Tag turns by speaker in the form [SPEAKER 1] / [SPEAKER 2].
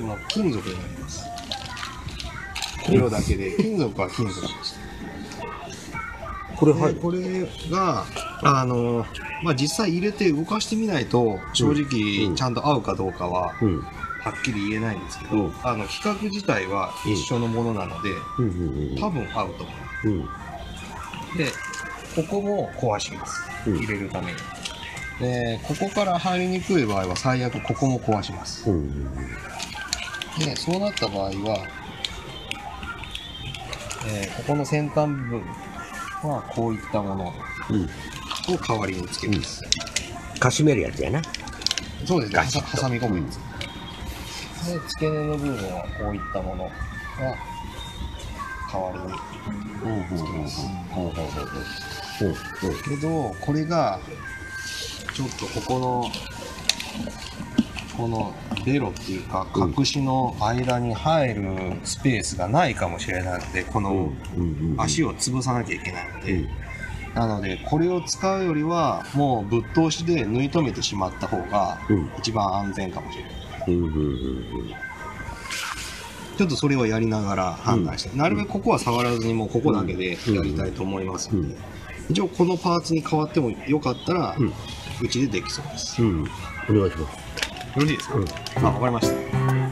[SPEAKER 1] もう金属になります。色だけで金属は金属です
[SPEAKER 2] これはい。
[SPEAKER 1] でこれがあの、まあ、実際入れて動かしてみないと正
[SPEAKER 2] う
[SPEAKER 1] 直
[SPEAKER 2] ん。
[SPEAKER 1] ちゃんと合うかどうかは
[SPEAKER 2] うん。
[SPEAKER 1] はっきり言えないんですけど、
[SPEAKER 2] うん。
[SPEAKER 1] あの規格自体は一緒のものなので、多分合うと思う。
[SPEAKER 2] うん。
[SPEAKER 1] でここも壊します。
[SPEAKER 2] うん。
[SPEAKER 1] 入れるために。でここから入りにくい場合は最悪ここも壊します。
[SPEAKER 2] うんうん
[SPEAKER 1] でそうなった場合は、えーここの先端部分はこういったもの
[SPEAKER 2] うん。
[SPEAKER 1] を代わりにつけます、
[SPEAKER 2] かしめるやつやな。
[SPEAKER 1] そうですね。挟み込むやつ、で付け根の部分はこういったものが代わりに
[SPEAKER 2] うんうん
[SPEAKER 1] つけます、けどこれがちょっとここのこのベロっていうか
[SPEAKER 2] うん。
[SPEAKER 1] 隠しの間に入るスペースがないかもしれないのでこの足
[SPEAKER 2] を
[SPEAKER 1] を潰さなきゃいけないので、
[SPEAKER 2] うん。
[SPEAKER 1] なのでこれを使うよりはもうぶっ通しで縫い留めてしまった方が
[SPEAKER 2] うん。
[SPEAKER 1] 一番安全かもしれない。ちょっとそれをやりながら判断して、なるべくここは触らずにもうここだけでやりたいと思いますので、
[SPEAKER 2] うん。
[SPEAKER 1] 一応このパーツに変わってもよかったら、
[SPEAKER 2] うん。
[SPEAKER 1] うちでできそうです。
[SPEAKER 2] うん。お願いします
[SPEAKER 1] よろしいですか、
[SPEAKER 2] うん
[SPEAKER 1] あ、わかりました。